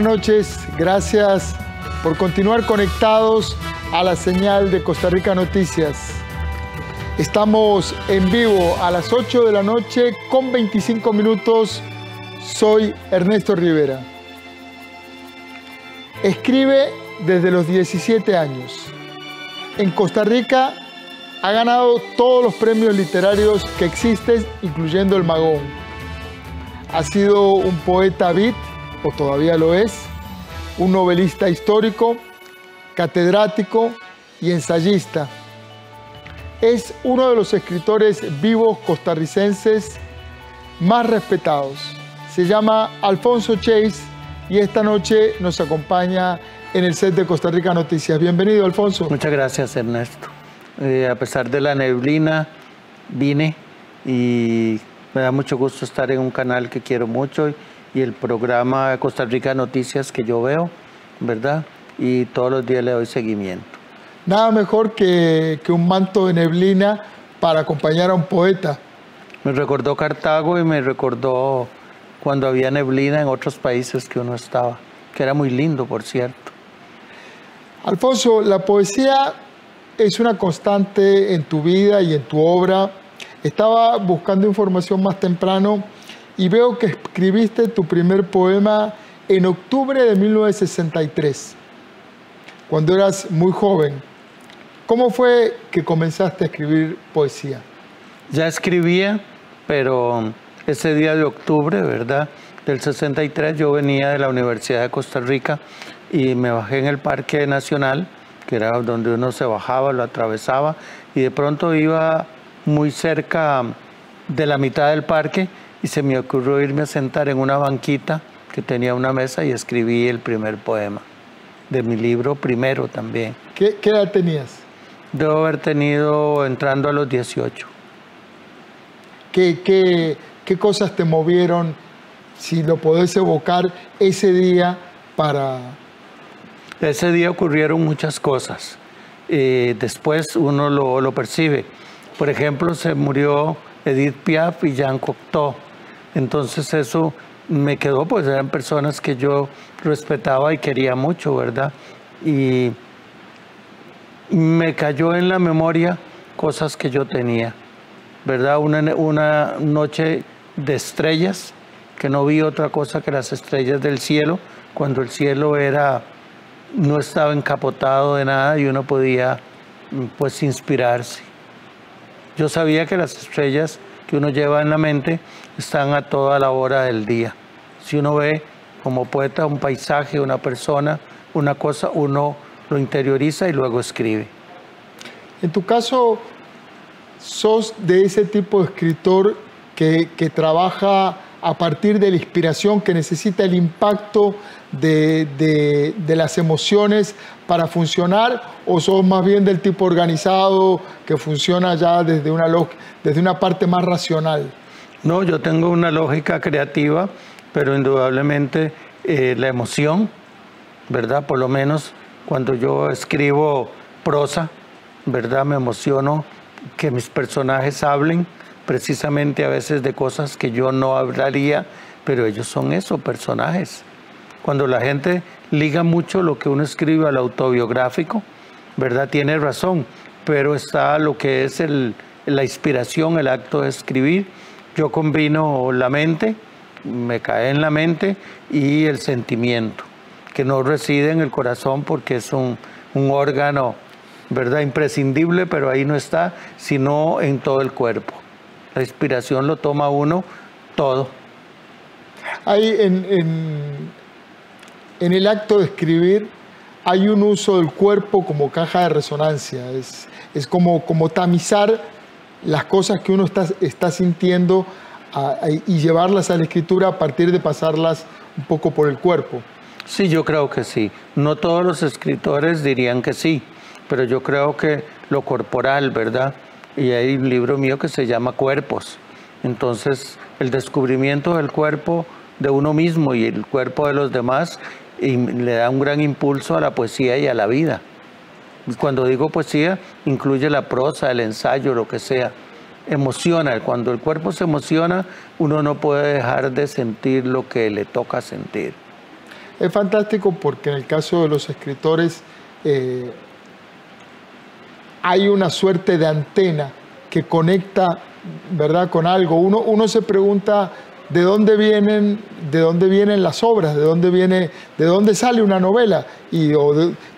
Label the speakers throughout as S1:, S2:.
S1: Buenas noches, gracias por continuar conectados a la señal de Costa Rica Noticias. Estamos en vivo a las 8 de la noche con 25 minutos. Soy Ernesto Rivera. Escribe desde los 17 años. En Costa Rica ha ganado todos los premios literarios que existen, incluyendo el Magón. Ha sido un poeta beat, o todavía lo es, un novelista histórico, catedrático y ensayista. Es uno de los escritores vivos costarricenses más respetados. Se llama Alfonso Chase y esta noche nos acompaña en el set de Costa Rica Noticias. Bienvenido, Alfonso.
S2: Muchas gracias, Ernesto. Eh, a pesar de la neblina, vine y me da mucho gusto estar en un canal que quiero mucho el programa Costa Rica Noticias que yo veo, ¿verdad? Y todos los días le doy seguimiento.
S1: Nada mejor que, que un manto de neblina para acompañar a un poeta.
S2: Me recordó Cartago y me recordó cuando había neblina en otros países que uno estaba, que era muy lindo, por cierto.
S1: Alfonso, la poesía es una constante en tu vida y en tu obra. Estaba buscando información más temprano y veo que escribiste tu primer poema en octubre de 1963, cuando eras muy joven. ¿Cómo fue que comenzaste a escribir poesía?
S2: Ya escribía, pero ese día de octubre, ¿verdad? Del 63 yo venía de la Universidad de Costa Rica y me bajé en el Parque Nacional que era donde uno se bajaba, lo atravesaba y de pronto iba muy cerca de la mitad del parque y se me ocurrió irme a sentar en una banquita que tenía una mesa y escribí el primer poema de mi libro primero también.
S1: ¿Qué, edad tenías?
S2: Debo haber tenido entrando a los 18.
S1: ¿Qué, qué, qué cosas te movieron, si lo podés evocar, ese día para,
S2: ese día ocurrieron muchas cosas. Eh, después uno lo, percibe. Por ejemplo, se murió Edith Piaf y Jean Cocteau. Entonces eso me quedó, pues eran personas que yo respetaba y quería mucho, ¿verdad? Y me cayó en la memoria cosas que yo tenía, ¿verdad? Una, una noche de estrellas, que no vi otra cosa que las estrellas del cielo, cuando el cielo era no estaba encapotado de nada y uno podía pues inspirarse. Yo sabía que las estrellas que uno lleva en la mente están a toda la hora del día. Si uno ve como poeta un paisaje, una persona, una cosa, uno lo interioriza y luego escribe.
S1: En tu caso, sos de ese tipo de escritor que, que trabaja a partir de la inspiración, que necesita el impacto de, las emociones para funcionar o sos más bien del tipo organizado que funciona ya desde una, desde una parte más racional?
S2: No, yo tengo una lógica creativa, pero indudablemente eh, la emoción, ¿verdad? Por lo menos cuando yo escribo prosa, ¿verdad? Me emociono que mis personajes hablen precisamente a veces de cosas que yo no hablaría, pero ellos son eso, personajes. Cuando la gente liga mucho lo que uno escribe al autobiográfico, ¿verdad? Tiene razón, pero está lo que es la inspiración, el acto de escribir. Yo combino la mente, me cae en la mente, y el sentimiento, que no reside en el corazón porque es un, un órgano, ¿verdad? Imprescindible, pero ahí no está, sino en todo el cuerpo. La inspiración lo toma uno todo.
S1: Hay en, en el acto de escribir hay un uso del cuerpo como caja de resonancia, es, es como, como tamizar las cosas que uno está, está sintiendo y llevarlas a la escritura a partir de pasarlas un poco por el cuerpo.
S2: Sí, yo creo que sí. No todos los escritores dirían que sí, pero yo creo que lo corporal, ¿verdad? Y hay un libro mío que se llama Cuerpos. Entonces, el descubrimiento del cuerpo de uno mismo y el cuerpo de los demás le da un gran impulso a la poesía y a la vida. Cuando digo poesía, incluye la prosa, el ensayo, lo que sea. Emociona, cuando el cuerpo se emociona, uno no puede dejar de sentir lo que le toca sentir.
S1: es fantástico porque en el caso de los escritores eh, hay una suerte de antena que conecta, ¿verdad?, con algo. Uno, uno se pregunta de dónde vienen, de dónde vienen las obras, de dónde viene, de dónde sale una novela. Y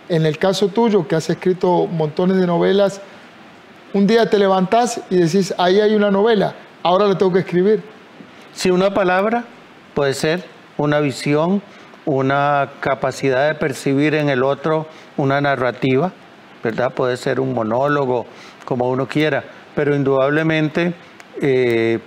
S1: en el caso tuyo, que has escrito montones de novelas, un día te levantás y decís, ahí hay una novela, ahora la tengo que escribir.
S2: Si una palabra puede ser una visión, una capacidad de percibir en el otro una narrativa, ¿verdad? Puede ser un monólogo, como uno quiera, pero indudablemente eh,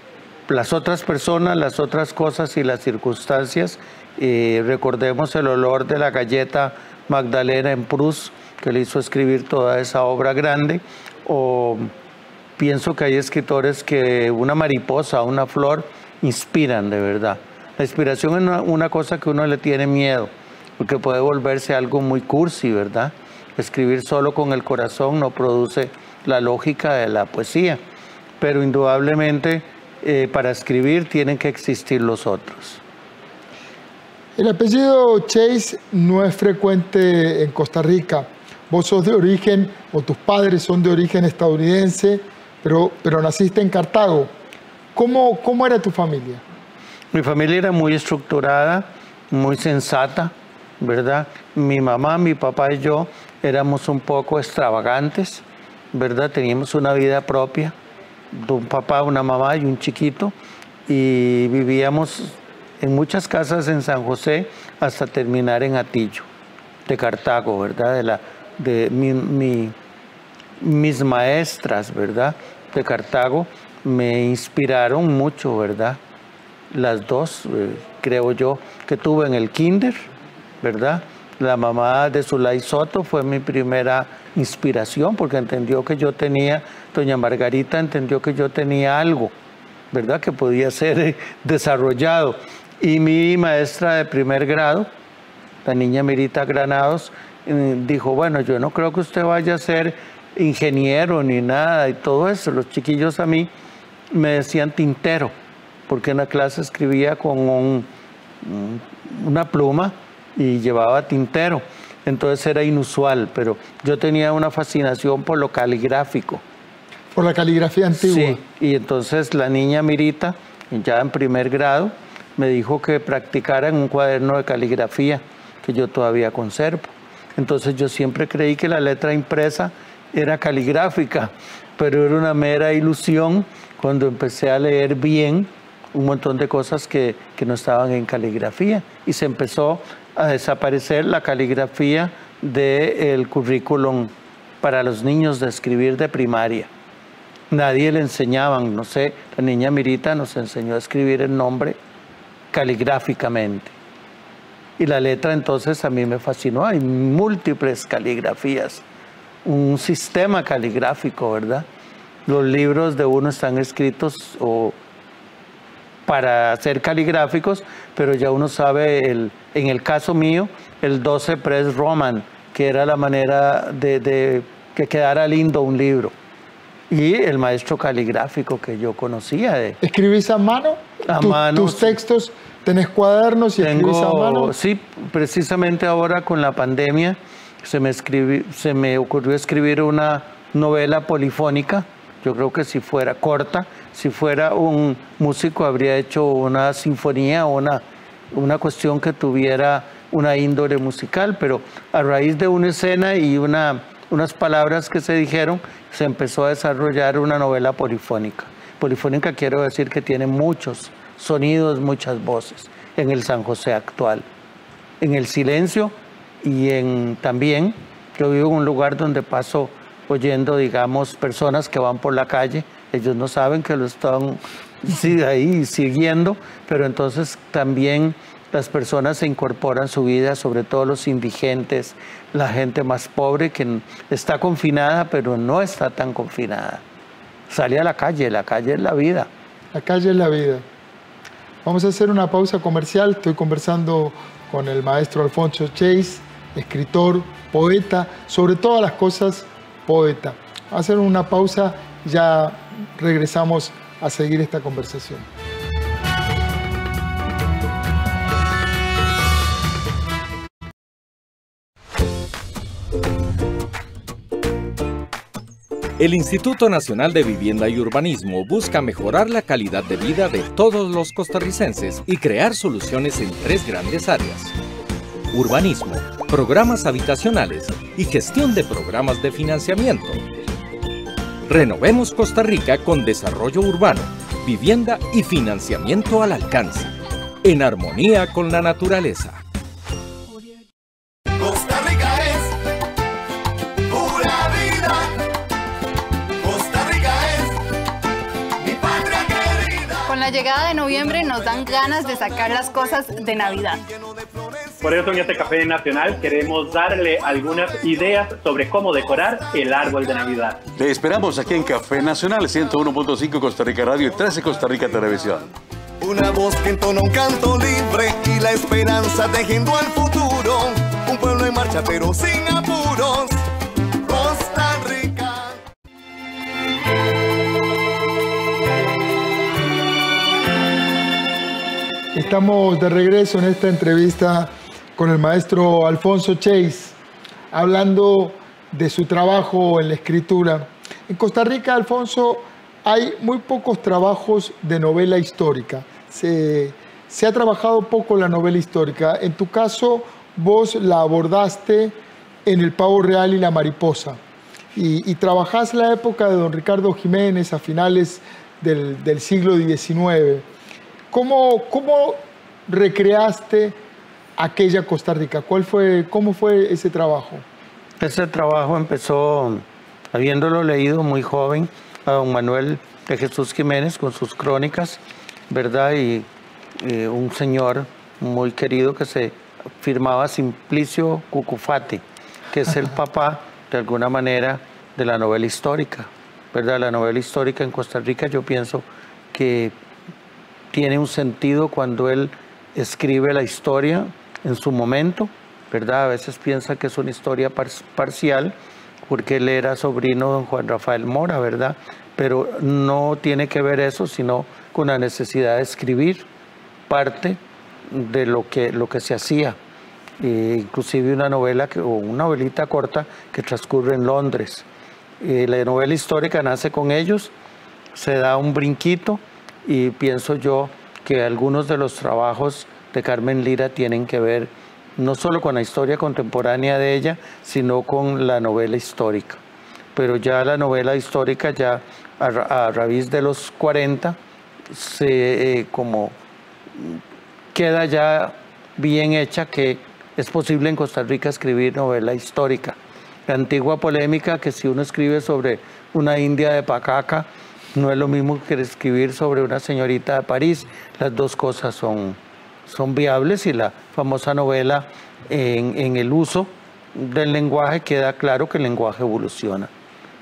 S2: las otras personas, las otras cosas y las circunstancias, eh, recordemos el olor de la galleta Magdalena en Proust, que le hizo escribir toda esa obra grande, o pienso que hay escritores que una mariposa, una flor, inspiran de verdad. La inspiración es una, cosa que uno le tiene miedo, porque puede volverse algo muy cursi, ¿verdad? Escribir solo con el corazón no produce la lógica de la poesía, pero indudablemente eh, para escribir tienen que existir los otros.
S1: El apellido Chase no es frecuente en Costa Rica. Vos sos de origen, o tus padres son de origen estadounidense, pero, pero naciste en Cartago. ¿Cómo, ¿Cómo era tu familia?
S2: Mi familia era muy estructurada, muy sensata, ¿verdad? Mi mamá, mi papá y yo éramos un poco extravagantes, ¿verdad? Teníamos una vida propia, de un papá, una mamá y un chiquito, y vivíamos en muchas casas en San José hasta terminar en Atillo, de Cartago, ¿verdad? De, la, de mis maestras, ¿verdad? De Cartago me inspiraron mucho, ¿verdad? las dos, eh, creo yo, que tuve en el kinder, ¿verdad? La mamá de Zulay Soto fue mi primera inspiración porque entendió que yo tenía, doña Margarita entendió que yo tenía algo, ¿verdad? Que podía ser eh, desarrollado. Y mi maestra de primer grado, la niña Mirita Granados, eh, dijo, bueno, yo no creo que usted vaya a ser ingeniero ni nada y todo eso. Los chiquillos a mí me decían tintero porque en la clase escribía con una pluma y llevaba tintero. Entonces era inusual, pero yo tenía una fascinación por lo caligráfico.
S1: Por la caligrafía antigua.
S2: Sí, y entonces la niña Mirita, ya en primer grado, me dijo que practicara en un cuaderno de caligrafía que yo todavía conservo. Entonces yo siempre creí que la letra impresa era caligráfica, pero era una mera ilusión cuando empecé a leer bien un montón de cosas que, no estaban en caligrafía y se empezó a desaparecer la caligrafía del currículum para los niños de escribir de primaria. Nadie le enseñaban, no sé, la niña Mirita nos enseñó a escribir el nombre caligráficamente. Y la letra entonces a mí me fascinó, hay múltiples caligrafías, un sistema caligráfico, ¿verdad? Los libros de uno están escritos o para ser caligráficos, pero ya uno sabe, el, en el caso mío, el 12 Press Roman, que era la manera de, que quedara lindo un libro. Y el maestro caligráfico que yo conocía. De,
S1: ¿Escribís a mano?
S2: A mano.
S1: ¿Tus textos tenés cuadernos y escribís a mano?
S2: Sí, precisamente ahora con la pandemia se me, se me ocurrió escribir una novela polifónica. Yo creo que si fuera corta, si fuera un músico habría hecho una sinfonía o una, una cuestión que tuviera una índole musical, pero a raíz de una escena y una, unas palabras que se dijeron, se empezó a desarrollar una novela polifónica. Polifónica quiero decir que tiene muchos sonidos, muchas voces en el San José actual. En el silencio y en también, yo vivo en un lugar donde paso oyendo, digamos, personas que van por la calle ellos no saben que lo están ahí siguiendo, pero entonces también las personas se incorporan su vida, sobre todo los indigentes, la gente más pobre que está confinada, pero no está tan confinada. Sale a la calle, la calle es la vida.
S1: La calle es la vida. Vamos a hacer una pausa comercial. Estoy conversando con el maestro Alfonso Chase, escritor, poeta, sobre todas las cosas, poeta. Hacer una pausa, ya regresamos a seguir esta conversación.
S3: El Instituto Nacional de Vivienda y Urbanismo busca mejorar la calidad de vida de todos los costarricenses y crear soluciones en tres grandes áreas. Urbanismo, programas habitacionales y gestión de programas de financiamiento. Renovemos Costa Rica con desarrollo urbano, vivienda y financiamiento al alcance, en armonía con la naturaleza.
S4: la llegada de noviembre nos dan ganas de sacar las cosas de Navidad.
S5: Por eso en este Café Nacional queremos darle algunas ideas sobre cómo decorar el árbol de Navidad.
S6: Le esperamos aquí en Café Nacional 101.5 Costa Rica Radio y 13 Costa Rica Televisión.
S7: Una voz que entona un canto libre y la esperanza tejiendo al futuro. Un pueblo en marcha pero sin apuros.
S1: Estamos de regreso en esta entrevista con el maestro Alfonso Chase, hablando de su trabajo en la escritura. En Costa Rica, Alfonso, hay muy pocos trabajos de novela histórica. Se, ha trabajado poco la novela histórica. En tu caso, vos la abordaste en El Pavo Real y la Mariposa. Y, y trabajás la época de don Ricardo Jiménez a finales del, del siglo XIX. ¿Cómo, ¿Cómo recreaste aquella Costa Rica? ¿Cuál fue, ¿Cómo fue ese trabajo?
S2: Ese trabajo empezó, habiéndolo leído muy joven, a don Manuel de Jesús Jiménez con sus crónicas, ¿verdad? Y un señor muy querido que se firmaba Simplicio Cucufati, que es el papá, de alguna manera, de la novela histórica, ¿verdad? La novela histórica en Costa Rica yo pienso que tiene un sentido cuando él escribe la historia en su momento, ¿verdad? A veces piensa que es una historia parcial porque él era sobrino de Juan Rafael Mora, ¿verdad? Pero no tiene que ver eso, sino con la necesidad de escribir parte de lo que, lo que se hacía. E inclusive una novela o una novelita corta que transcurre en Londres. la novela histórica nace con ellos, se da un brinquito y pienso yo que algunos de los trabajos de Carmen Lira tienen que ver no solo con la historia contemporánea de ella, sino con la novela histórica. Pero ya la novela histórica, ya a, raíz de los 40, se, eh, como queda ya bien hecha que es posible en Costa Rica escribir novela histórica. La antigua polémica que si uno escribe sobre una india de Pacaca, no es lo mismo que escribir sobre una señorita de París. Las dos cosas son, son viables y la famosa novela en, el uso del lenguaje queda claro que el lenguaje evoluciona.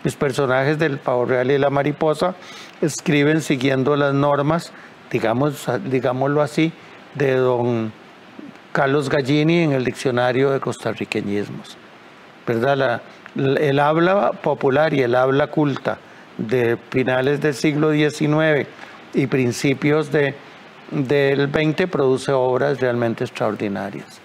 S2: Mis personajes del Pavo Real y la Mariposa escriben siguiendo las normas, digamos, digámoslo así, de don Carlos Gallini en el diccionario de costarriqueñismos. ¿Verdad? el habla popular y el habla culta de finales del siglo XIX y principios de, del XX produce obras realmente extraordinarias,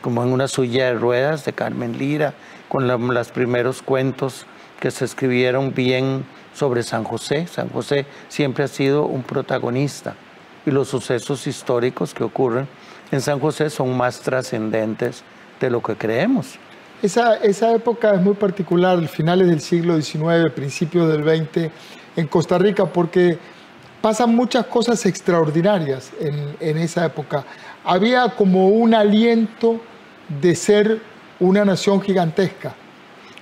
S2: como en una suya de ruedas de Carmen Lira, con los primeros cuentos que se escribieron bien sobre San José. San José siempre ha sido un protagonista y los sucesos históricos que ocurren en San José son más trascendentes de lo que creemos.
S1: Esa, esa época es muy particular, finales del siglo XIX, principios del XX, en Costa Rica, porque pasan muchas cosas extraordinarias en, en esa época. Había como un aliento de ser una nación gigantesca.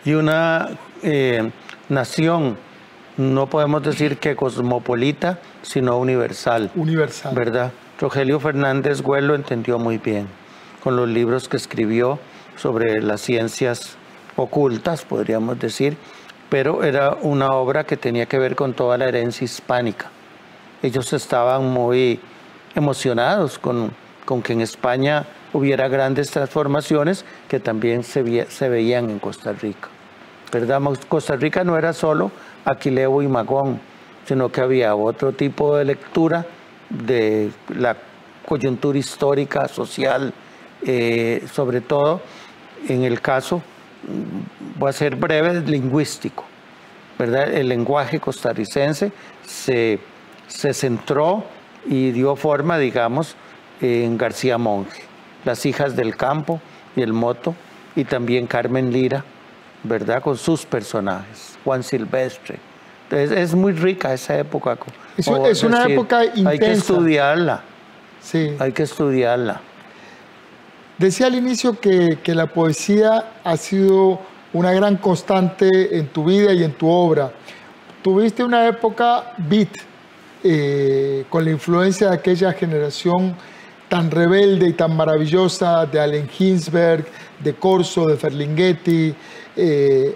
S2: Y una eh, nación, no podemos decir que cosmopolita, sino universal.
S1: Universal.
S2: ¿Verdad? Rogelio Fernández Güell lo entendió muy bien con los libros que escribió sobre las ciencias ocultas, podríamos decir, pero era una obra que tenía que ver con toda la herencia hispánica. Ellos estaban muy emocionados con, con que en España hubiera grandes transformaciones que también se, veían en Costa Rica. ¿verdad? Costa Rica no era solo Aquileo y Magón, sino que había otro tipo de lectura de la coyuntura histórica, social, eh, sobre todo en el caso, voy a ser breve, lingüístico. ¿verdad? El lenguaje costarricense se, se centró y dio forma, digamos, en García Monge, Las hijas del campo y el moto, y también Carmen Lira, ¿verdad? Con sus personajes, Juan Silvestre. Es, es muy rica esa época.
S1: Es, una
S2: decir,
S1: época intensa.
S2: Hay que estudiarla,
S1: Sí.
S2: hay que estudiarla.
S1: Decía al inicio que, que la poesía ha sido una gran constante en tu vida y en tu obra. Tuviste una época beat, eh, con la influencia de aquella generación tan rebelde y tan maravillosa de Allen Ginsberg, de Corso, de Ferlinghetti. Eh,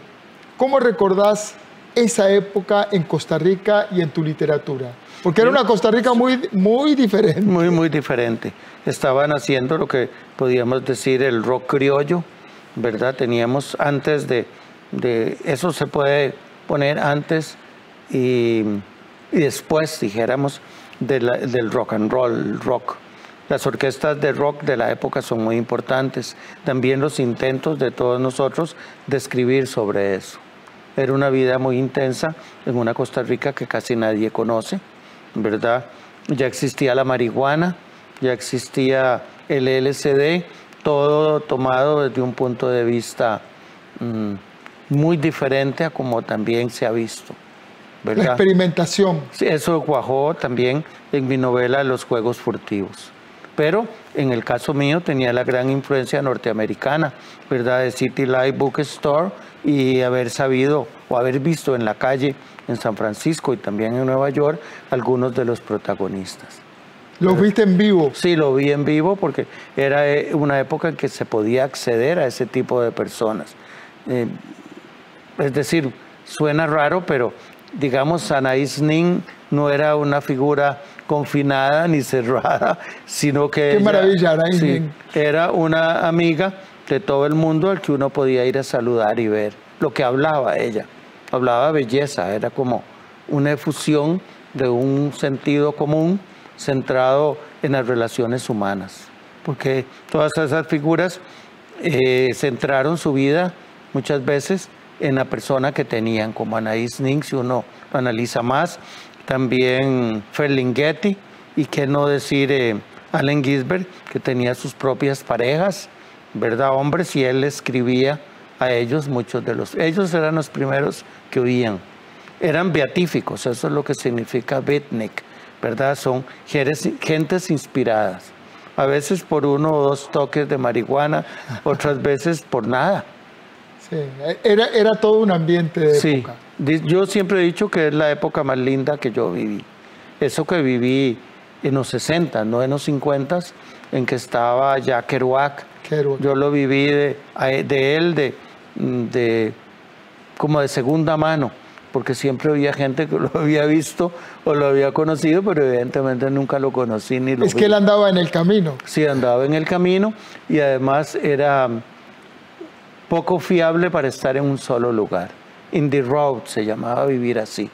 S1: ¿Cómo recordás esa época en Costa Rica y en tu literatura? Porque era una Costa Rica muy, muy diferente.
S2: Muy, muy diferente. Estaban haciendo lo que podíamos decir el rock criollo, ¿verdad? Teníamos antes de, de eso se puede poner antes y, y después, dijéramos, del rock and roll, rock. Las orquestas de rock de la época son muy importantes. También los intentos de todos nosotros de escribir sobre eso. Era una vida muy intensa en una Costa Rica que casi nadie conoce, ¿verdad? Ya existía la marihuana, ya existía el LSD, todo tomado desde un punto de vista mm, muy diferente a como también se ha visto,
S1: La experimentación.
S2: Sí, eso cuajó también en mi novela Los Juegos Furtivos. Pero en el caso mío tenía la gran influencia norteamericana, ¿verdad? De City Light Bookstore y haber sabido o haber visto en la calle en San Francisco y también en Nueva York algunos de los protagonistas.
S1: Los viste en vivo.
S2: Sí, lo vi en vivo porque era eh, una época en que se podía acceder a ese tipo de personas. Eh, es decir, suena raro, pero digamos, Anaís Nin no era una figura confinada ni cerrada, sino que...
S1: Qué
S2: ella-
S1: maravilla, Anaís
S2: sí,
S1: Nin.
S2: Era una amiga de todo el mundo al que uno podía ir a saludar y ver lo que hablaba ella. Hablaba belleza, era como una efusión de un sentido común centrado en las relaciones humanas. Porque todas esas figuras eh, centraron su vida muchas veces en la persona que tenían, como Anaís Nin, si uno lo analiza más, también Ferlinghetti, y qué no decir eh, Allen Ginsberg, que tenía sus propias parejas, ¿verdad? Hombres, y él escribía a ellos muchos de los... Ellos eran los primeros que oían. Eran beatíficos, eso es lo que significa beatnik, ¿verdad? Son gentes inspiradas. A veces por uno o dos toques de marihuana, otras veces por nada.
S1: Sí, era, era todo un ambiente de
S2: Sí,
S1: época.
S2: yo siempre he dicho que es la época más linda que yo viví. Eso que viví en los 60, no en los 50, en que estaba ya Kerouac.
S1: Kerouac.
S2: Yo lo viví de, él, de, de, como de segunda mano, porque siempre había gente que lo había visto o lo había conocido, pero evidentemente nunca lo conocí ni lo
S1: Es
S2: vi.
S1: que él andaba en el camino.
S2: Sí, andaba en el camino y además era poco fiable para estar en un solo lugar. In the road se llamaba vivir así.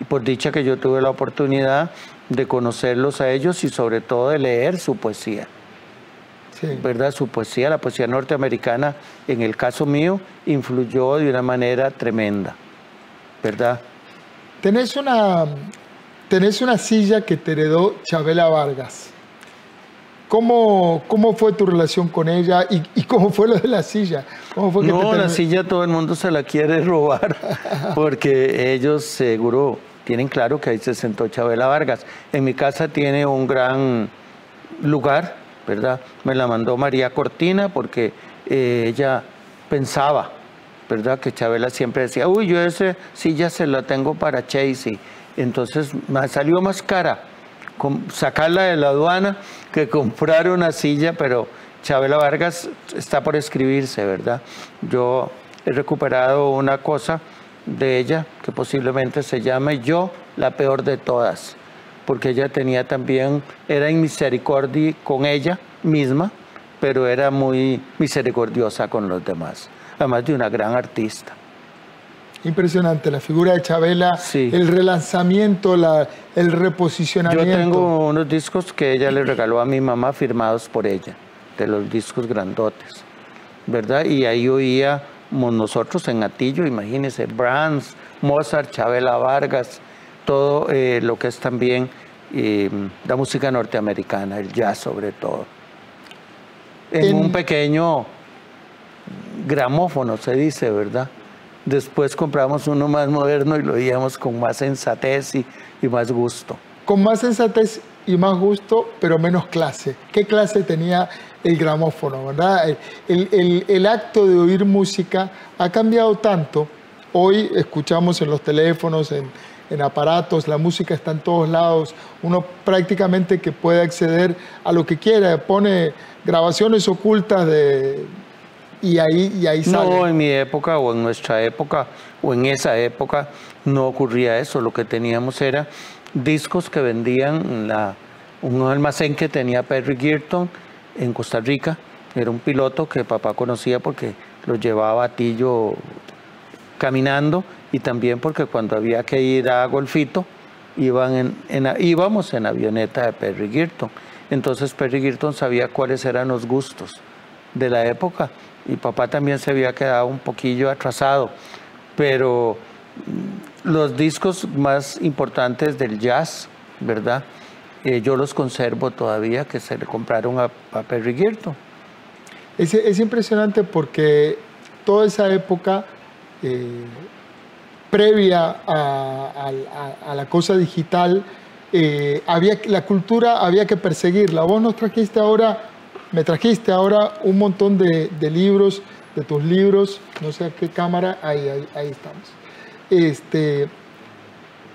S2: Y por dicha que yo tuve la oportunidad de conocerlos a ellos y sobre todo de leer su poesía,
S1: Sí.
S2: ¿verdad? Su poesía, la poesía norteamericana, en el caso mío, influyó de una manera tremenda, ¿verdad?
S1: Tenés una, tenés una silla que te heredó Chabela Vargas. ¿Cómo, ¿Cómo fue tu relación con ella y, y cómo fue lo de la silla? ¿Cómo fue que
S2: No,
S1: te
S2: la silla todo el mundo se la quiere robar porque ellos seguro tienen claro que ahí se sentó Chabela Vargas. En mi casa tiene un gran lugar, ¿verdad? Me la mandó María Cortina porque eh, ella pensaba, ¿verdad? Que Chabela siempre decía, uy, yo esa silla se la tengo para Chase. Entonces me salió más cara sacarla de la aduana que comprar una silla, pero Chabela Vargas está por escribirse, ¿verdad? Yo he recuperado una cosa de ella que posiblemente se llame Yo, la peor de todas, porque ella tenía también, era en misericordia con ella misma, pero era muy misericordiosa con los demás, además de una gran artista.
S1: Impresionante, la figura de Chabela,
S2: Sí.
S1: el relanzamiento, la, el
S2: Yo
S1: reposicionamiento.
S2: tengo unos discos que ella le regaló a mi mamá firmados por ella, de los discos grandotes, ¿verdad? Y ahí oíamos nosotros en Atillo, imagínense, Brahms, Mozart, Chabela Vargas, todo eh, lo que es también eh, la música norteamericana, el jazz sobre todo. En,
S1: En-
S2: un pequeño gramófono, se dice, ¿verdad? Después compramos uno más moderno y lo oíamos con más sensatez y, y más gusto.
S1: Con más sensatez y más gusto, pero menos clase. ¿Qué clase tenía el gramófono, verdad? El, el- el acto de oír música ha cambiado tanto. Hoy escuchamos en los teléfonos, en, en aparatos, la música está en todos lados. Uno prácticamente que puede acceder a lo que quiera, pone grabaciones ocultas de, y ahí, y ahí sale.
S2: No, en mi época o en nuestra época o en esa época no ocurría eso. Lo que teníamos era discos que vendían en la, un almacén que tenía Perry Girton en Costa Rica. Era un piloto que papá conocía porque lo llevaba a Tillo caminando y también porque cuando había que ir a Golfito iban en, en- íbamos en avioneta de Perry Girton. Entonces Perry Girton sabía cuáles eran los gustos de la época y papá también se había quedado un poquillo atrasado, pero mm, los discos más importantes del jazz, ¿verdad? Eh, yo los conservo todavía que se le compraron a, a Perry Girton.
S1: Es, es impresionante porque toda esa época eh, previa a la cosa digital, eh, había, la cultura había que perseguirla. Vos nos trajiste ahora, me trajiste ahora un montón de, libros, de tus libros, no sé a qué cámara, ahí, ahí, estamos. Este,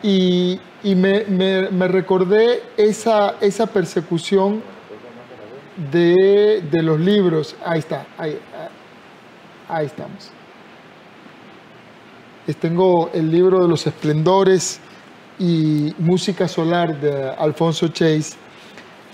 S1: y y me, me- me recordé esa, esa persecución de, de los libros. Ahí está, ahí, ahí estamos. Es- Tengo el libro de los esplendores y música solar de Alfonso Chase.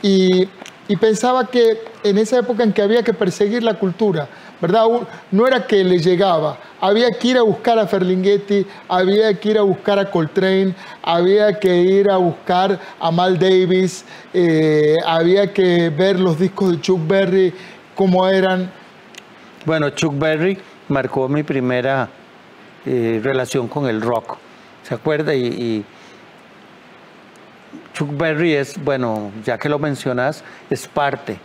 S1: Y, y pensaba que en esa época en que había que perseguir la cultura, ¿verdad? No era que le llegaba, había que ir a buscar a Ferlinghetti, había que ir a buscar a Coltrane, había que ir a buscar a Mal Davis, eh, había que ver los discos de Chuck Berry, cómo eran.
S2: Bueno, Chuck Berry marcó mi primera eh, relación con el rock. ¿Se acuerda? Y Chuck Berry es, bueno, ya que lo mencionas, es parte.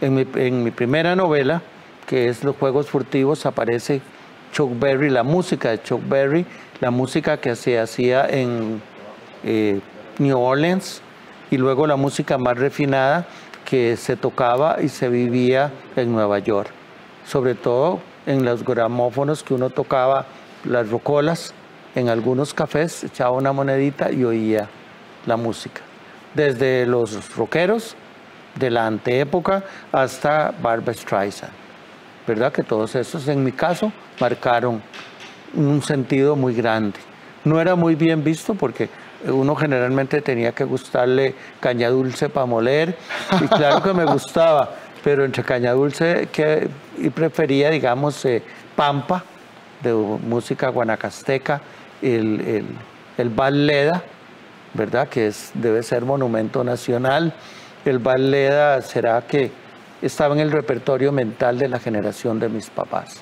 S2: En mi, en mi primera novela, que es Los Juegos Furtivos, aparece Chuck Berry, la música de Chuck Berry, la música que se hacía en eh, New Orleans y luego la música más refinada que se tocaba y se vivía en Nueva York. Sobre todo en los gramófonos que uno tocaba las rocolas, en algunos cafés echaba una monedita y oía la música. Desde los rockeros de la anteépoca hasta Barbra Streisand. ¿Verdad? Que todos esos, en mi caso, marcaron un sentido muy grande. No era muy bien visto porque uno generalmente tenía que gustarle caña dulce para moler, y claro que me gustaba, pero entre caña dulce que, y prefería, digamos, eh, Pampa, de música guanacasteca, el, el, el Bal Leda, ¿verdad? Que es, debe ser monumento nacional. El Bal Leda será que estaba en el repertorio mental de la generación de mis papás.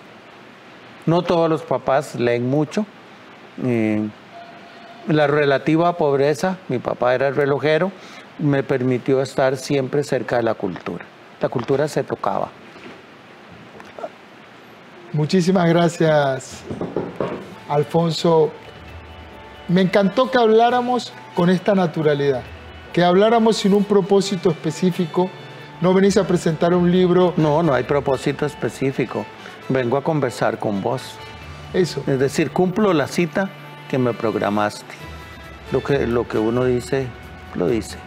S2: No todos los papás leen mucho. eh, la relativa pobreza, mi papá era relojero, me permitió estar siempre cerca de la cultura. La cultura se tocaba.
S1: Muchísimas gracias, Alfonso. Me encantó que habláramos con esta naturalidad, que habláramos sin un propósito específico. No venís a presentar un libro,
S2: No, no hay propósito específico. Vengo a conversar con vos.
S1: eso.
S2: Es decir, cumplo la cita que me programaste. Lo que, lo que uno dice, lo dice.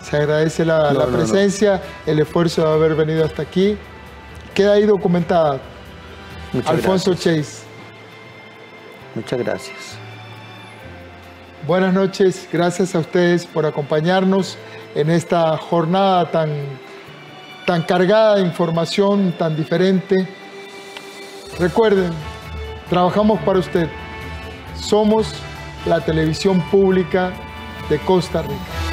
S1: Se agradece la,
S2: No,
S1: la
S2: no, no.
S1: presencia, el esfuerzo de haber venido hasta aquí. Queda ahí documentada.
S2: Muchas
S1: Alfonso
S2: gracias.
S1: Chase.
S2: Muchas gracias.
S1: Buenas noches, gracias a ustedes por acompañarnos en esta jornada tan, tan cargada de información, tan diferente. Recuerden, trabajamos para usted. Somos la televisión pública de Costa Rica.